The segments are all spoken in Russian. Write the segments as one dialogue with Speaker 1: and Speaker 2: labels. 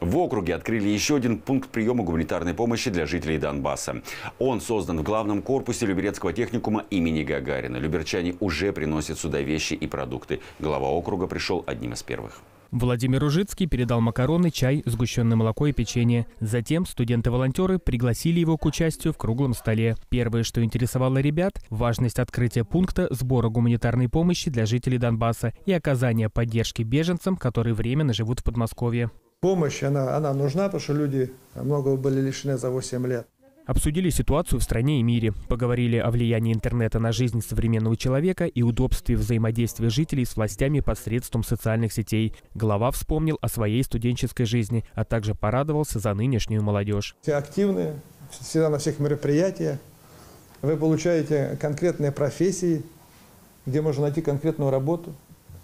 Speaker 1: В округе открыли еще один пункт приема гуманитарной помощи для жителей Донбасса. Он создан в главном корпусе Люберецкого техникума имени Гагарина. Люберчане уже приносят сюда вещи и продукты. Глава округа пришел одним из первых.
Speaker 2: Владимир Ужицкий передал макароны, чай, сгущенное молоко и печенье. Затем студенты-волонтеры пригласили его к участию в круглом столе. Первое, что интересовало ребят – важность открытия пункта сбора гуманитарной помощи для жителей Донбасса и оказания поддержки беженцам, которые временно живут в Подмосковье.
Speaker 3: Помощь, она, она нужна, потому что люди многого были лишены за 8 лет.
Speaker 2: Обсудили ситуацию в стране и мире, поговорили о влиянии интернета на жизнь современного человека и удобстве взаимодействия жителей с властями посредством социальных сетей. Глава вспомнил о своей студенческой жизни, а также порадовался за нынешнюю молодежь.
Speaker 3: Все активные, всегда на всех мероприятиях. Вы получаете конкретные профессии, где можно найти конкретную работу.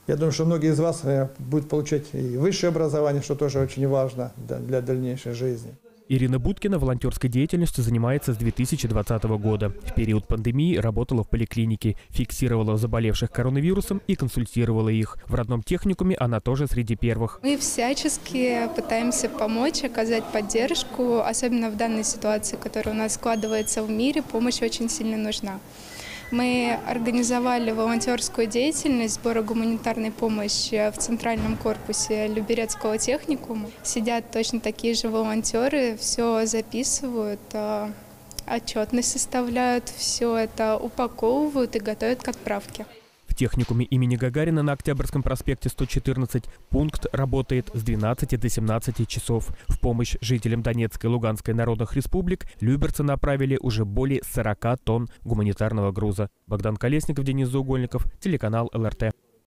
Speaker 3: Я думаю, что многие из вас э, будут получать и высшее образование, что тоже очень важно для дальнейшей жизни.
Speaker 2: Ирина Будкина волонтерской деятельностью занимается с 2020 года. В период пандемии работала в поликлинике, фиксировала заболевших коронавирусом и консультировала их. В родном техникуме она тоже среди первых.
Speaker 4: Мы всячески пытаемся помочь, оказать поддержку, особенно в данной ситуации, которая у нас складывается в мире, помощь очень сильно нужна. Мы организовали волонтерскую деятельность сбора гуманитарной помощи в центральном корпусе Люберецкого техникума. Сидят точно такие же волонтеры, все записывают, а, отчетность составляют, все это упаковывают и готовят к отправке.
Speaker 2: В техникуме имени Гагарина на Октябрьском проспекте 114 пункт работает с 12 до 17 часов. В помощь жителям Донецкой и Луганской народных республик люберцы направили уже более 40 тонн гуманитарного груза. Богдан Колесников, Денис Заугольников, телеканал ЛРТ.